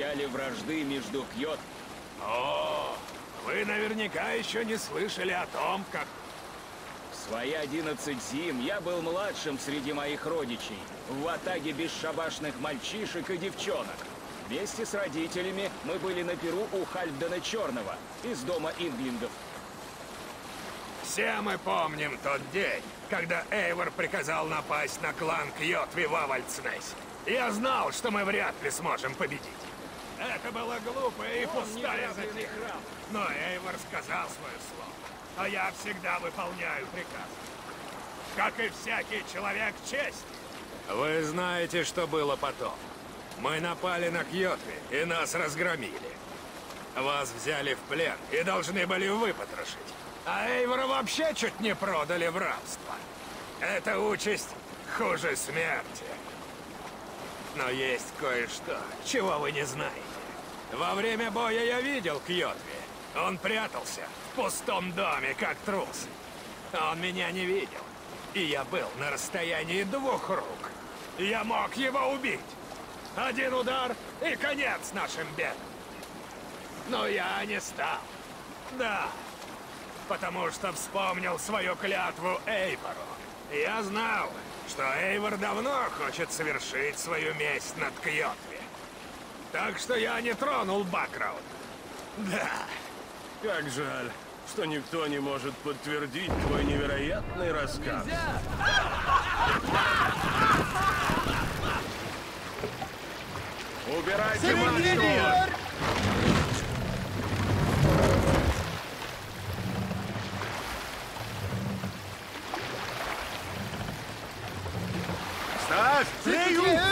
начале вражды между Кьот... О, вы наверняка еще не слышали о том, как... В свои 11 зим я был младшим среди моих родичей. В атаге бесшабашных мальчишек и девчонок. Вместе с родителями мы были на Перу у Хальфдена Черного из дома Инглингов. Все мы помним тот день, когда Эйвор приказал напасть на клан Кьотви в Авальцнесе. Я знал, что мы вряд ли сможем победить. Это было глупо и пустая затея. Но Эйвор сказал свое слово, а я всегда выполняю приказ. Как и всякий человек чести. Вы знаете, что было потом. Мы напали на Кьотви, и нас разгромили. Вас взяли в плен и должны были выпотрошить. А Эйвора вообще чуть не продали в рабство. Эта участь хуже смерти. Но есть кое-что, чего вы не знаете. Во время боя я видел Кьотви. Он прятался в пустом доме, как трус. Он меня не видел. И я был на расстоянии двух рук. Я мог его убить. Один удар и конец нашим бедам. Но я не стал. Да, потому что вспомнил свою клятву Эйвору. Я знал, что Эйвор давно хочет совершить свою месть над Кьотви. Так что я не тронул Бакграунд. Да. Как жаль, что никто не может подтвердить твой невероятный рассказ. Убирайте маску! Ставь! Трею!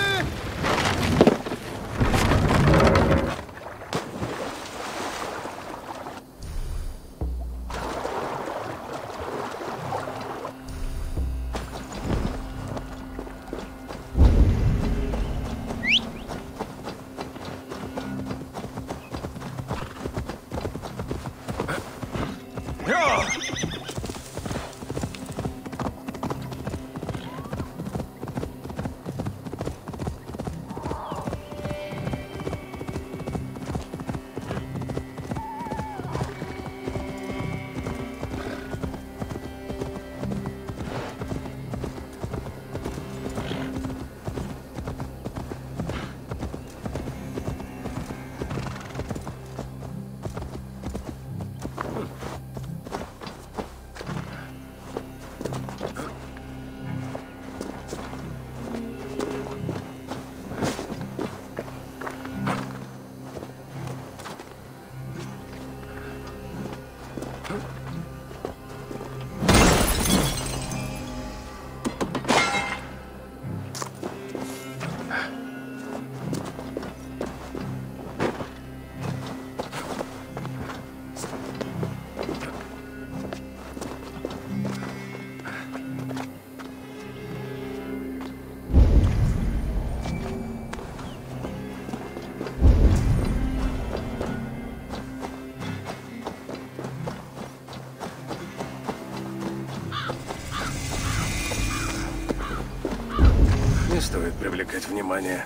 Стоит привлекать внимание.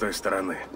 С той стороны.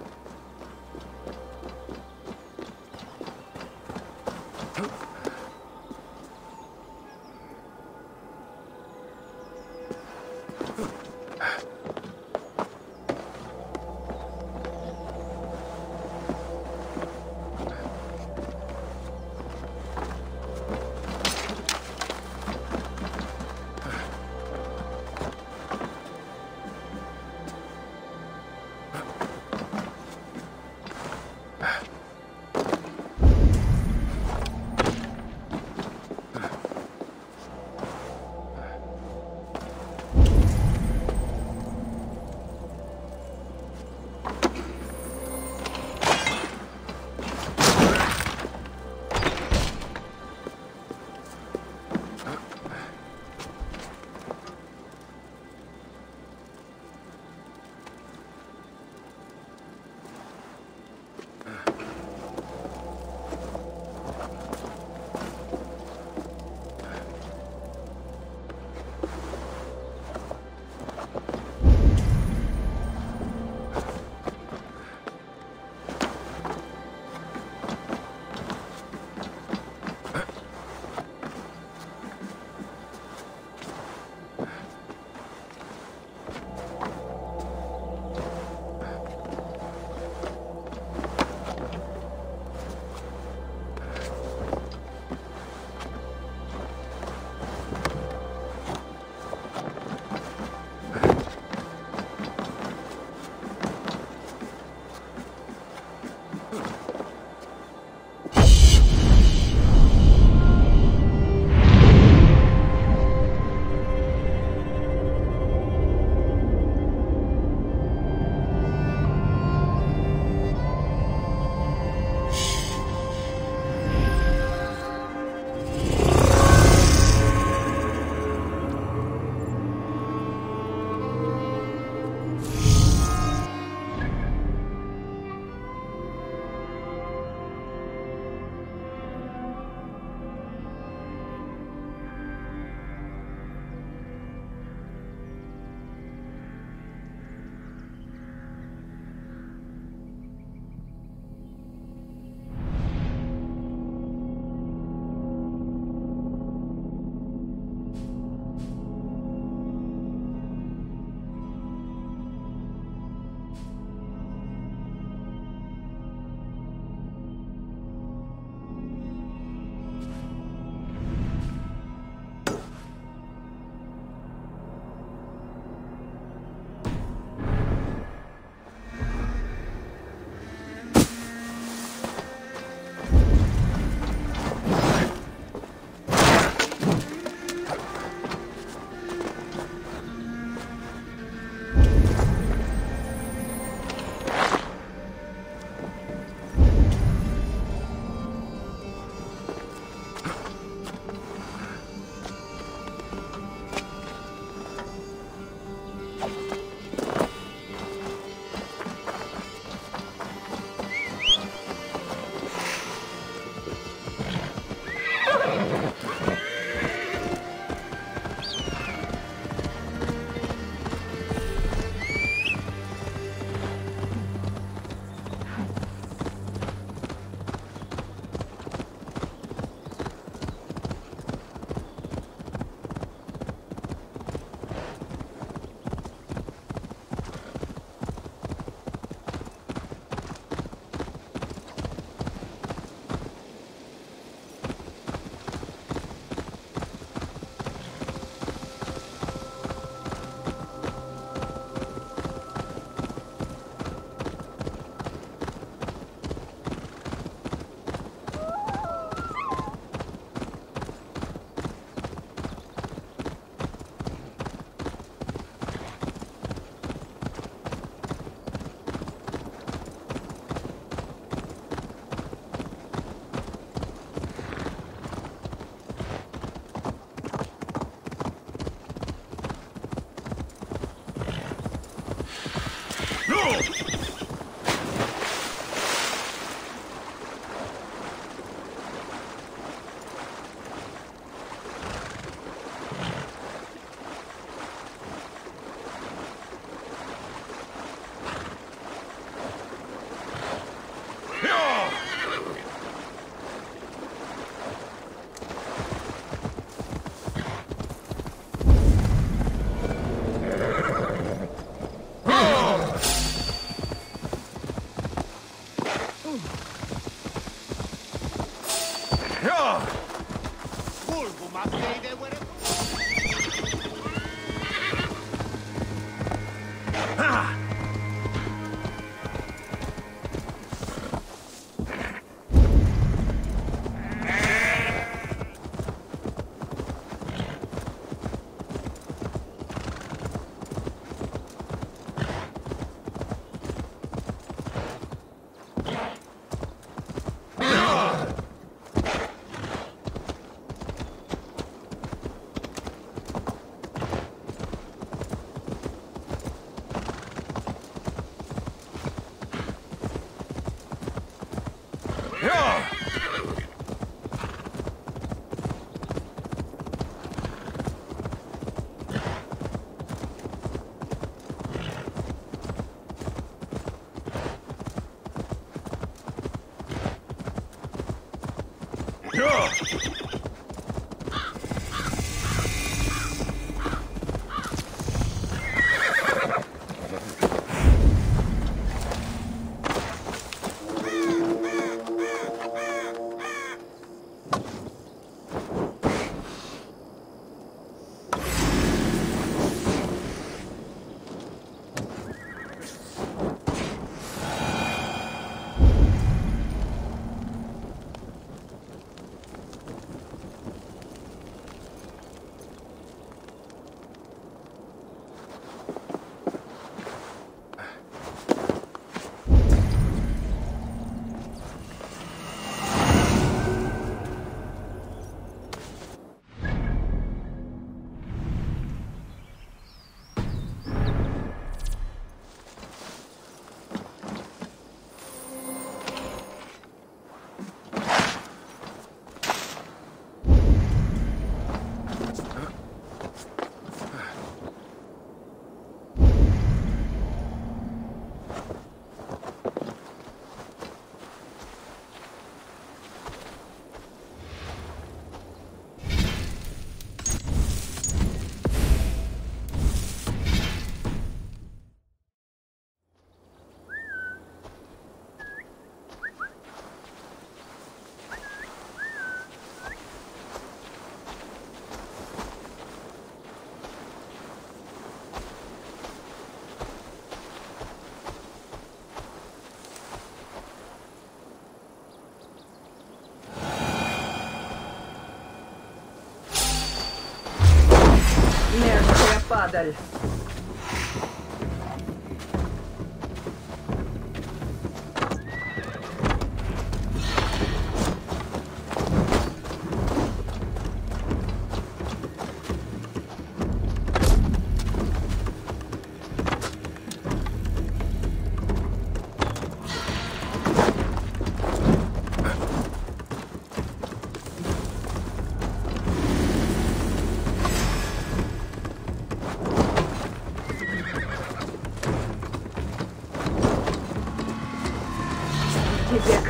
Мерзкая падаль.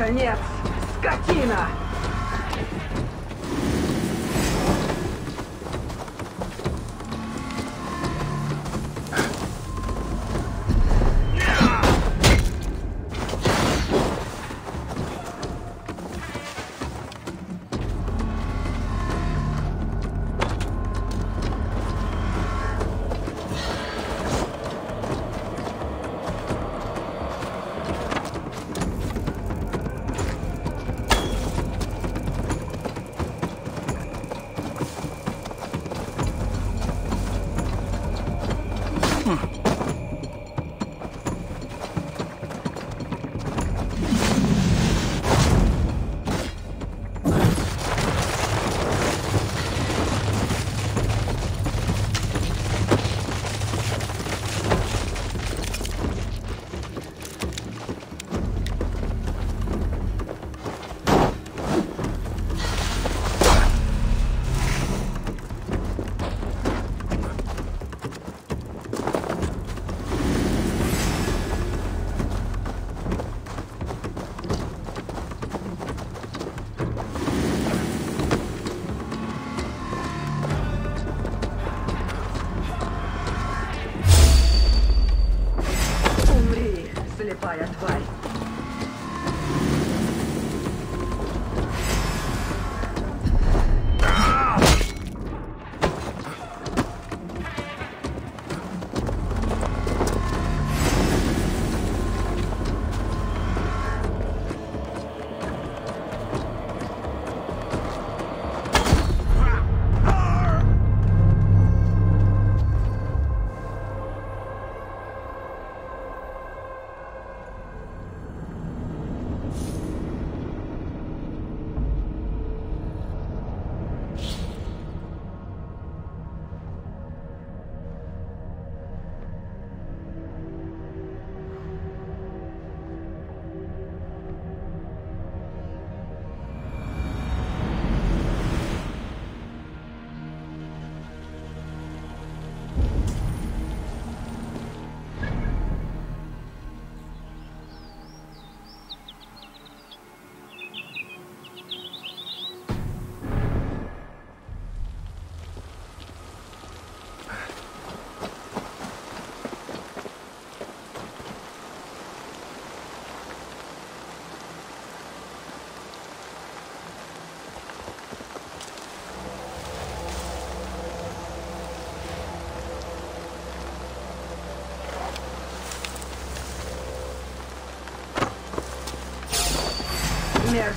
Тебе конец, Hmm.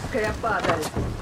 Мерзкая падаль.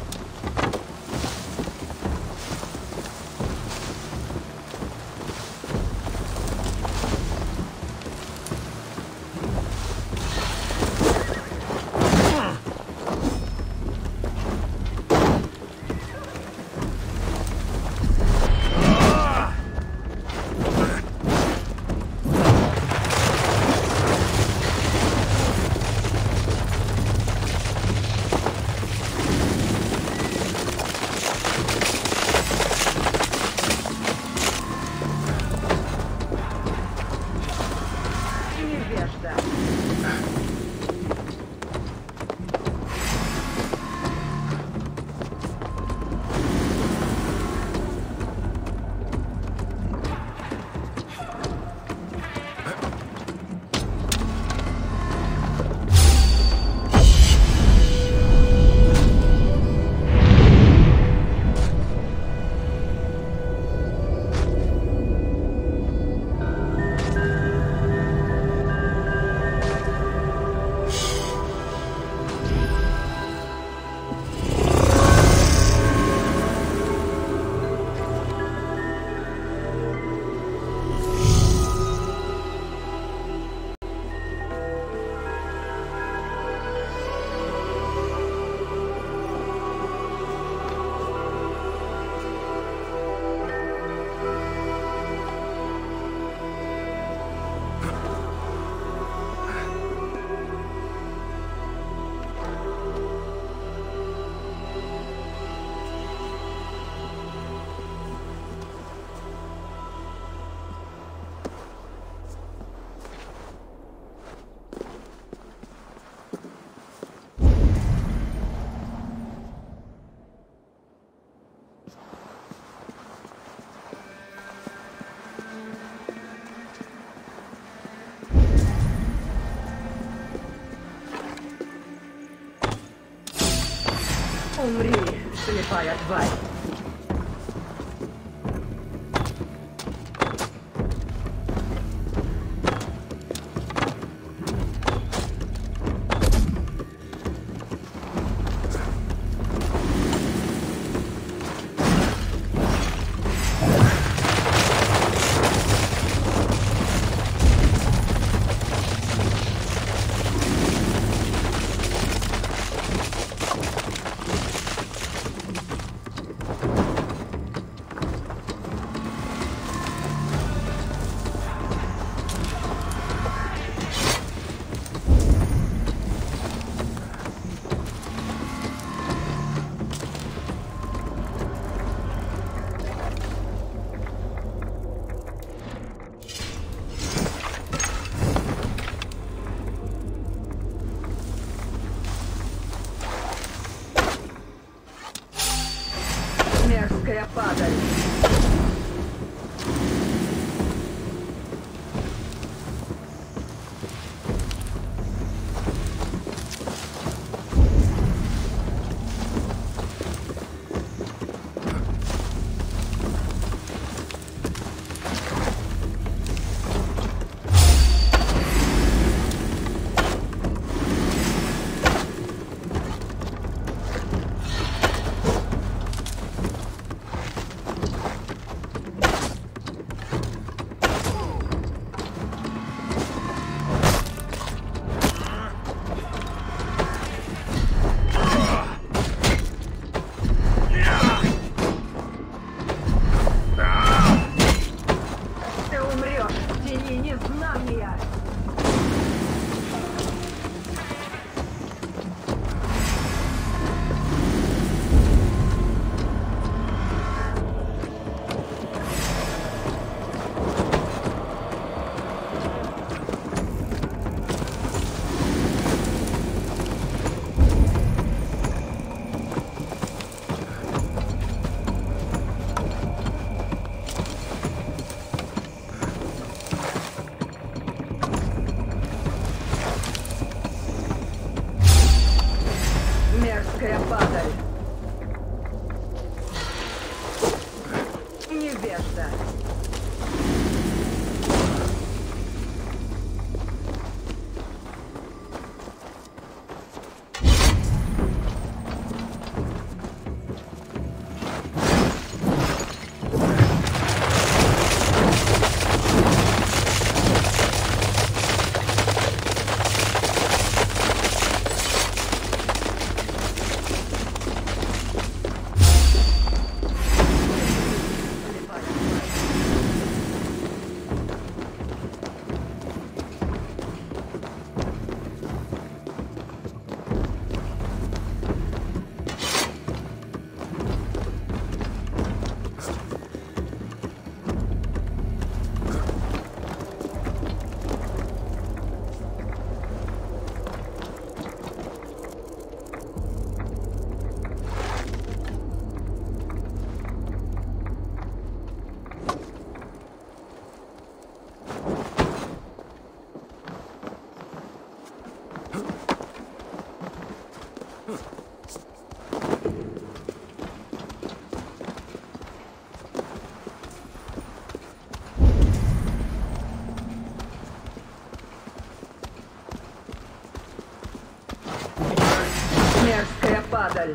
my advice. Мерзкая падаль.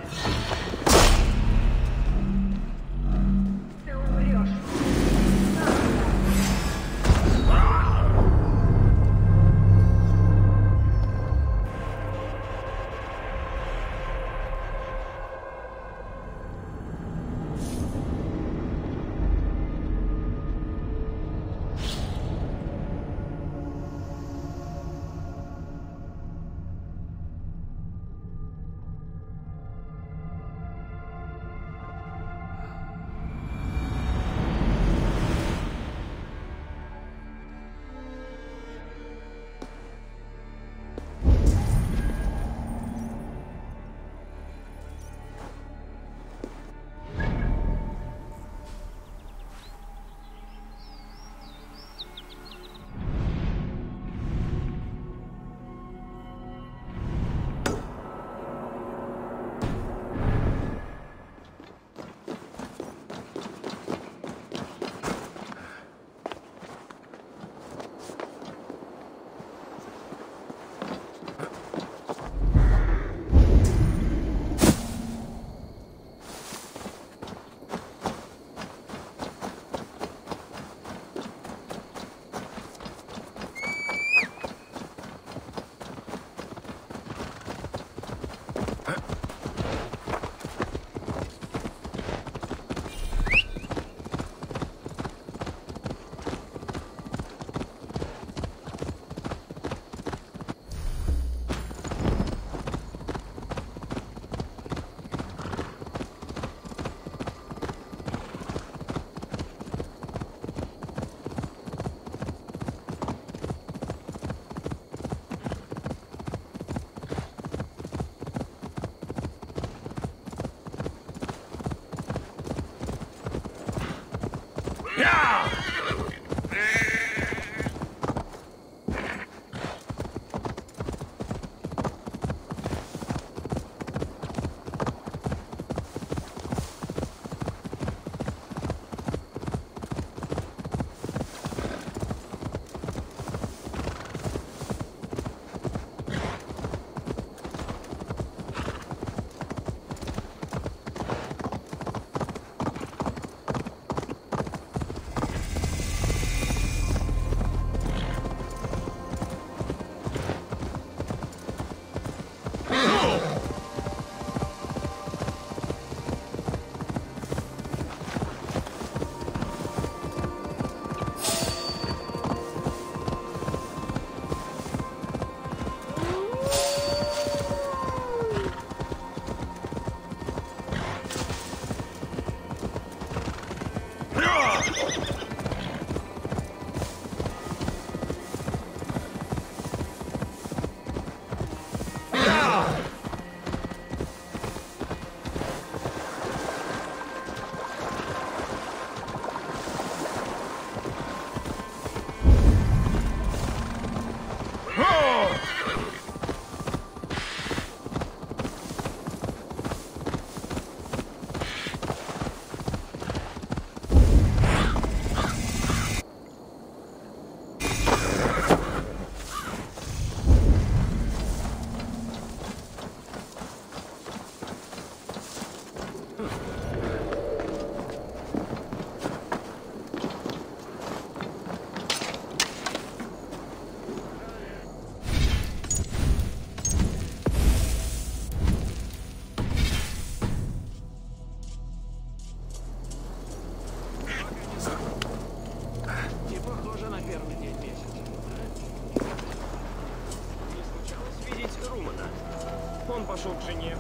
пошел к жене.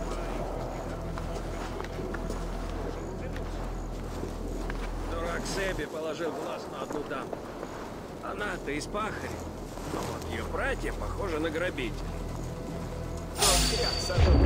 Дурак Себи положил глаз на одну даму. Она-то из пахаря, а вот ее братья похожи на грабителей. Тряк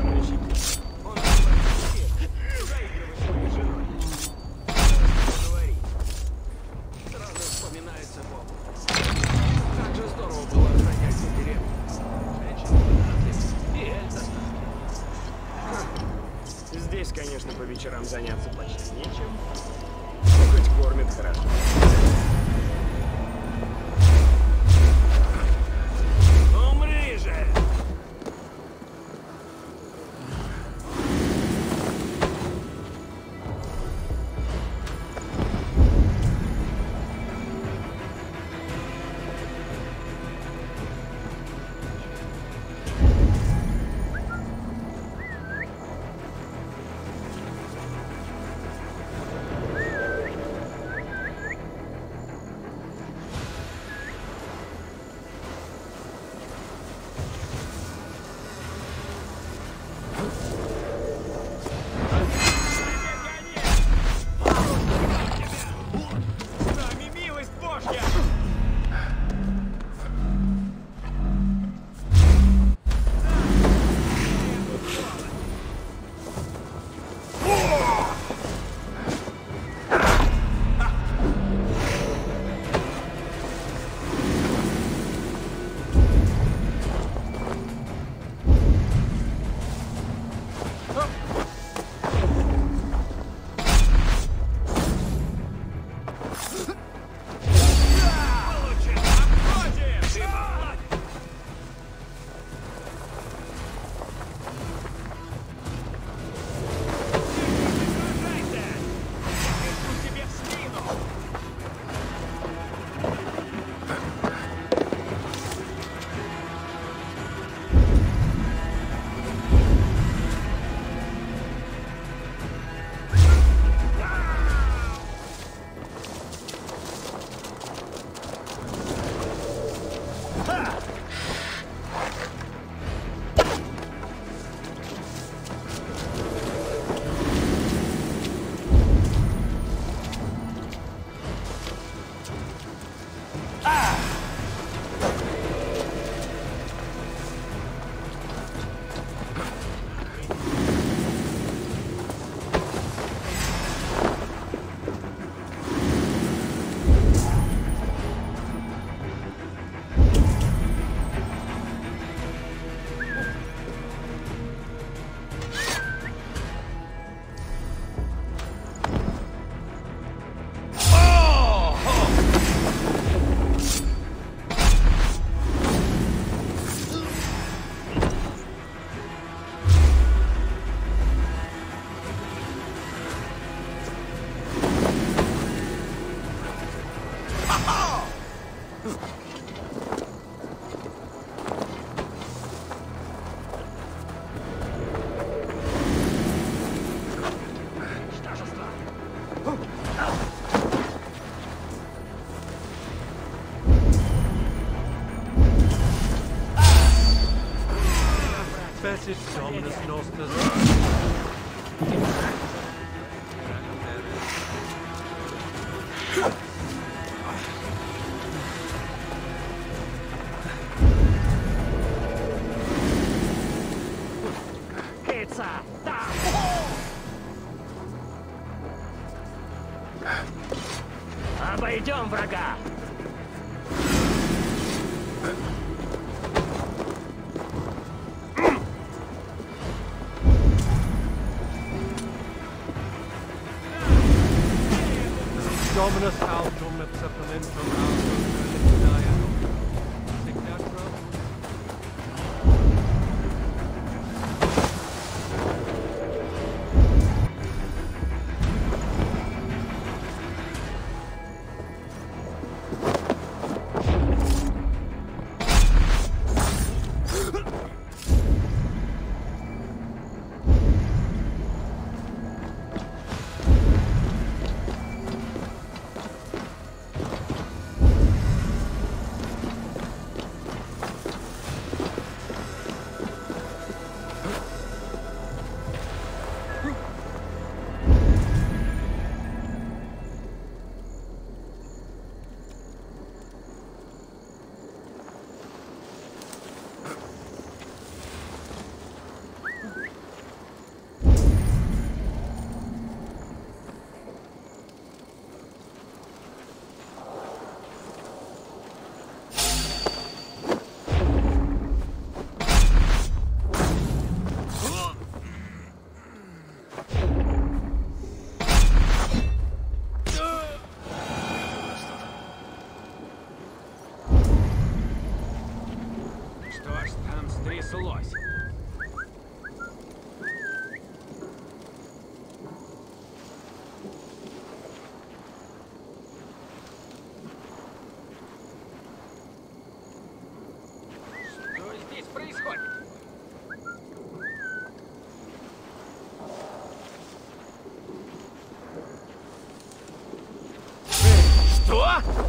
Что?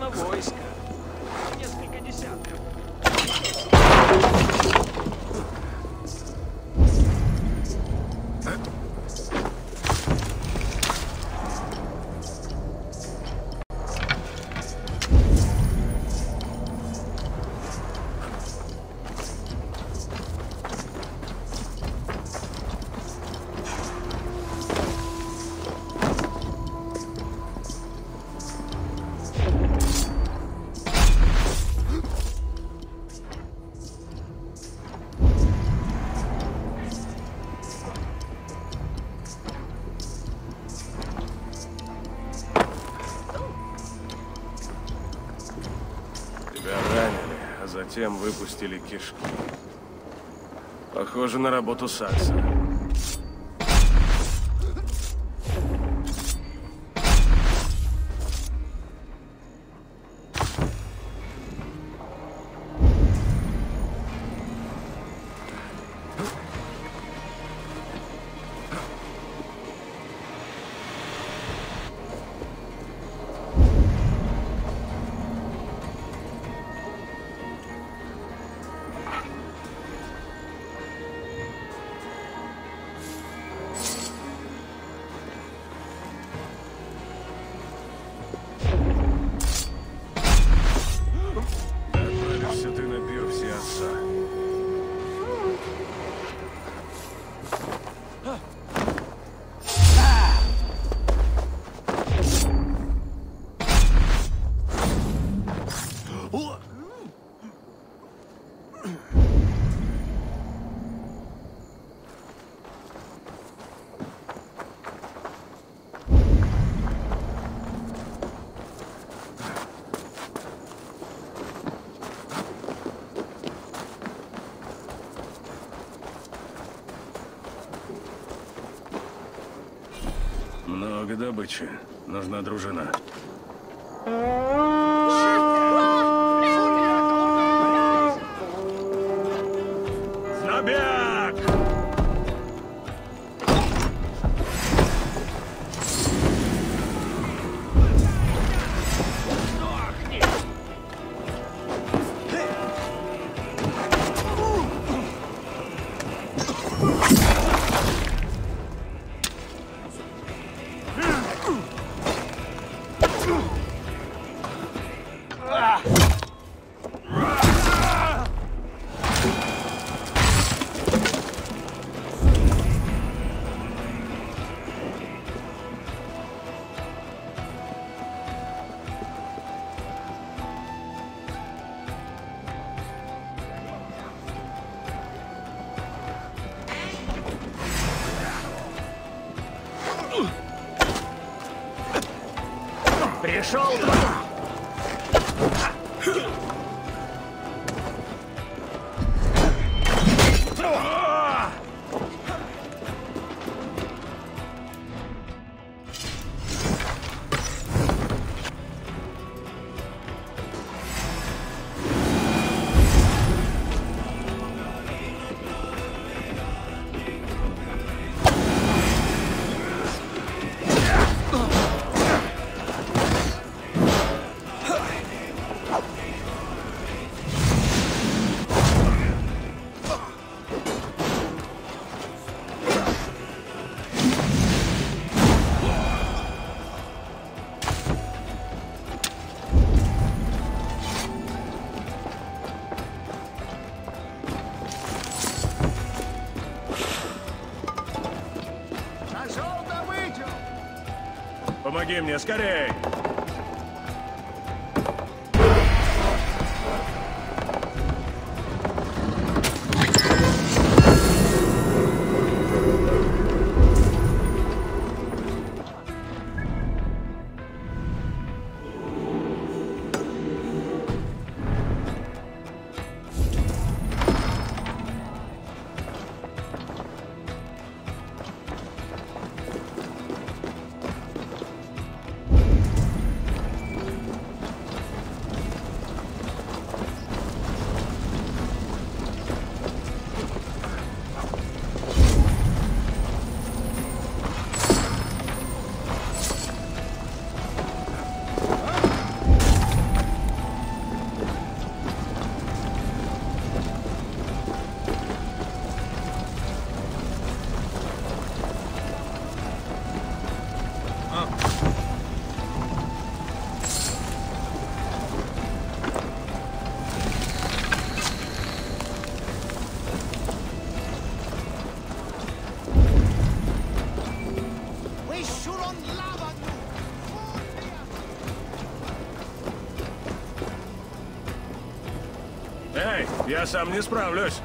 Тут нужно затем выпустили кишки. Похоже на работу Сакса. Нужна дружина. Помоги мне, скорей! Я сам не справлюсь.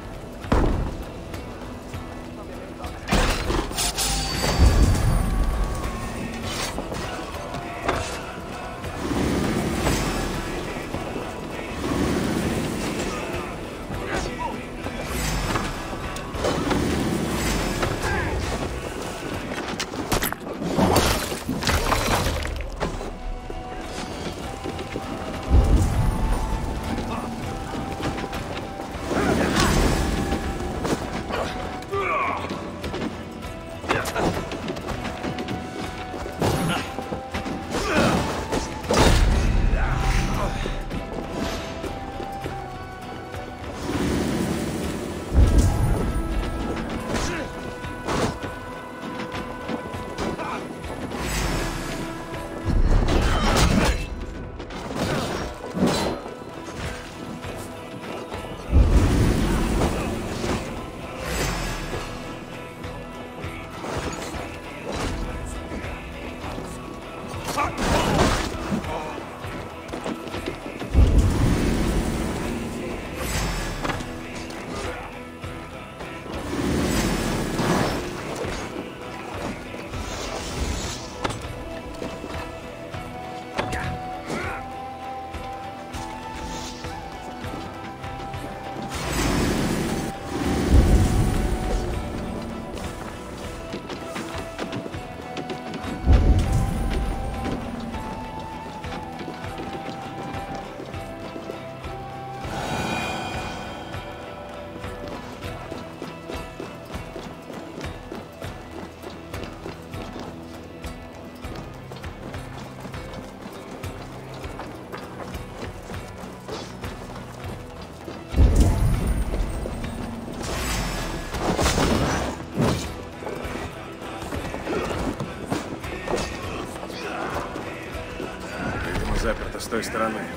Той стороны.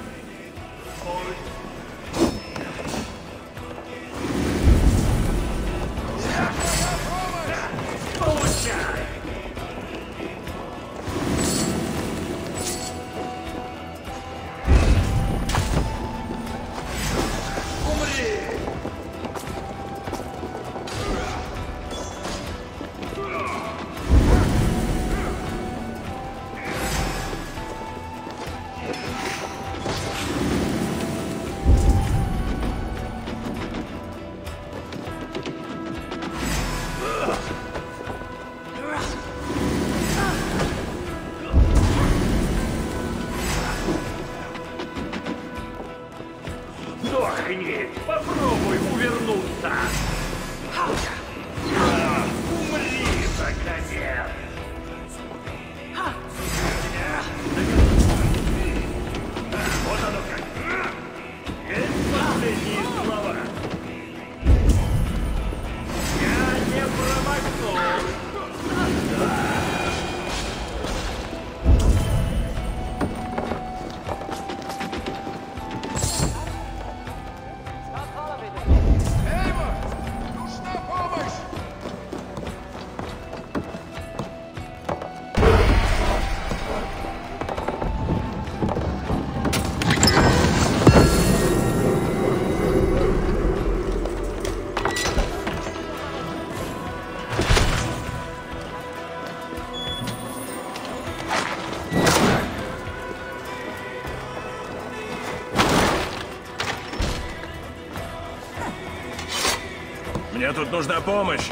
Тут нужна помощь.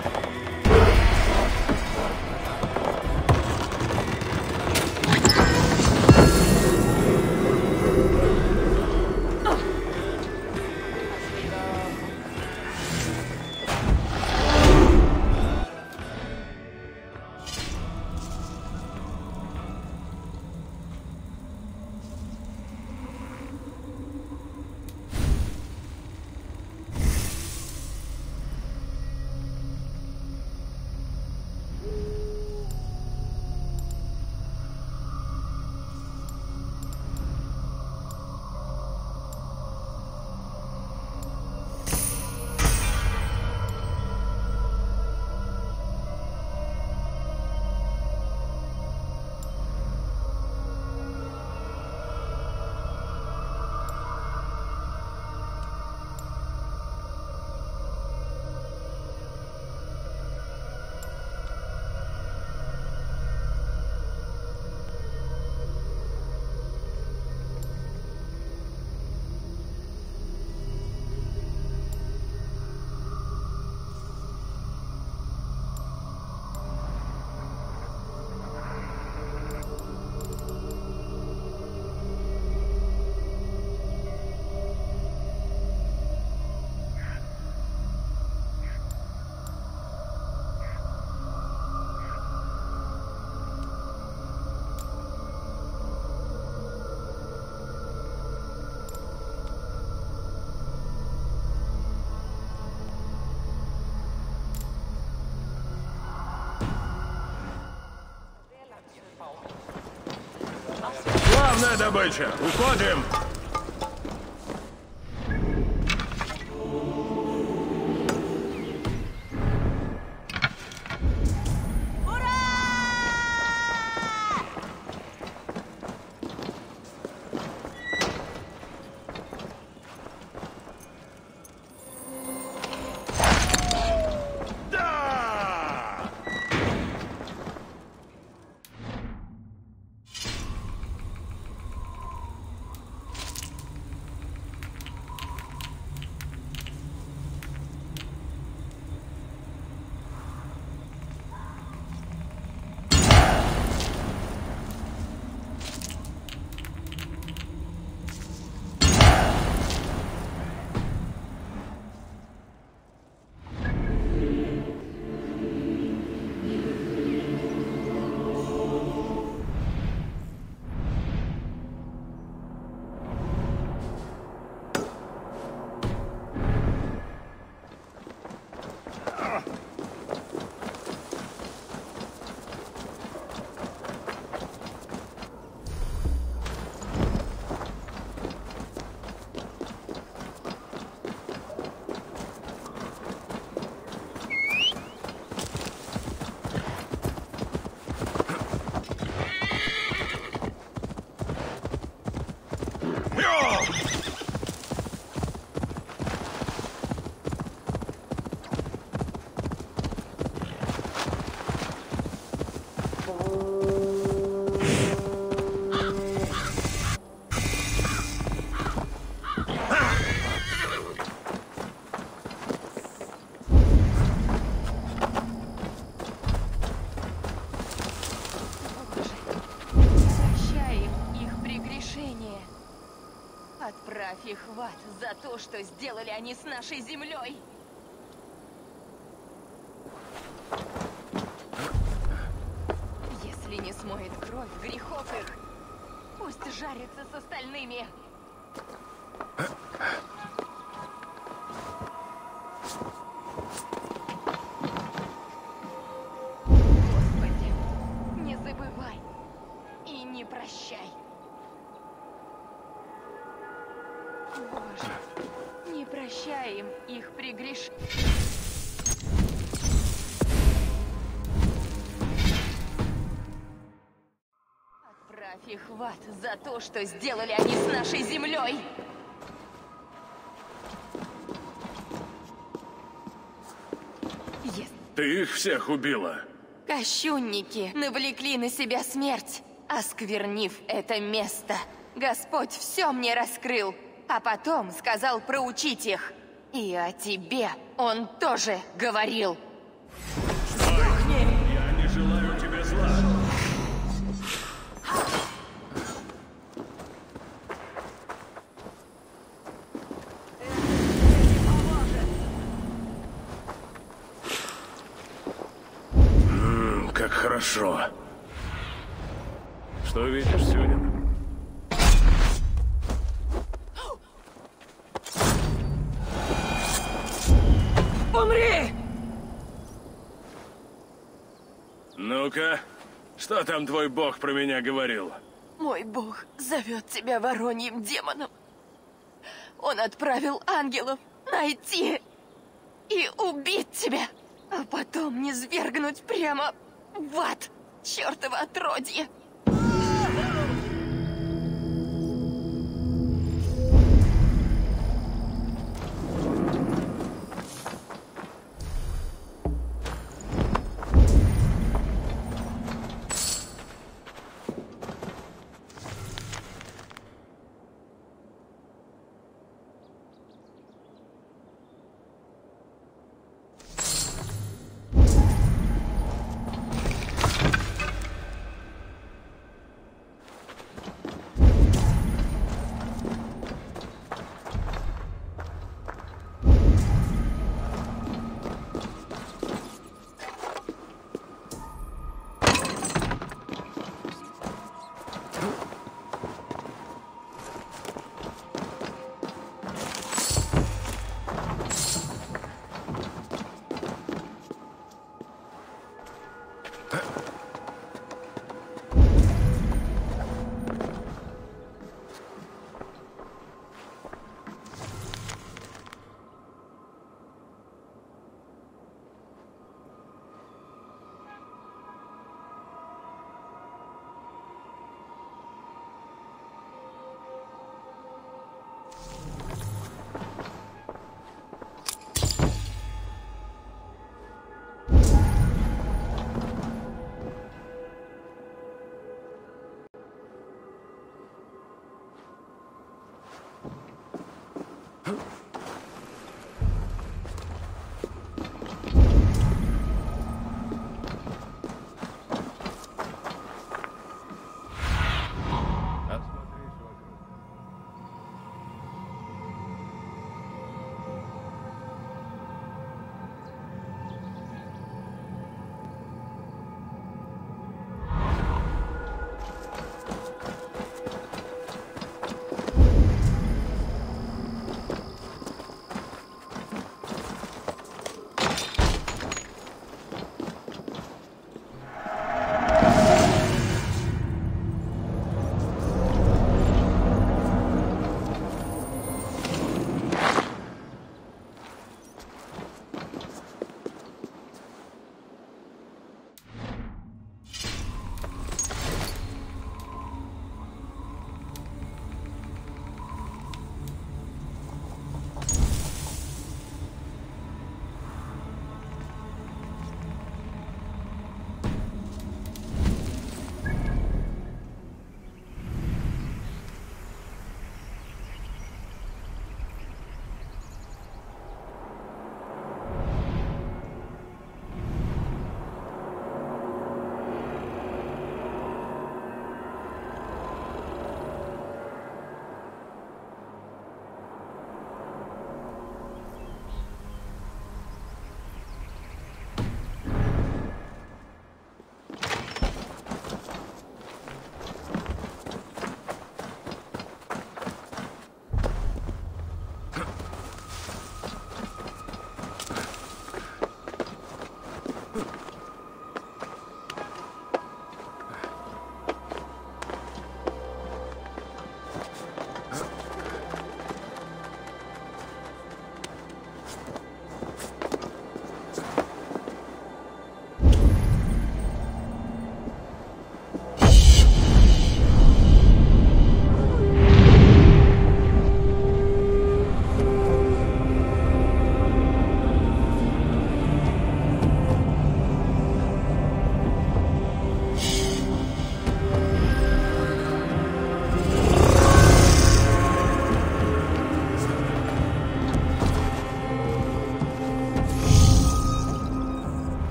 Главная добыча. Уходим. В ад за то, что сделали они с нашей землей. Если не смоет кровь грехов их, пусть жарится с остальными. Отправь их в ад за то, что сделали они с нашей землей. Ты их всех убила. Кощунники навлекли на себя смерть, осквернив это место. Господь все мне раскрыл, а потом сказал проучить их. И о тебе он тоже говорил. Что там твой бог про меня говорил? Мой бог зовет тебя вороньим демоном. Он отправил ангелов найти и убить тебя, а потом не свергнуть прямо в ад, чертово отродье.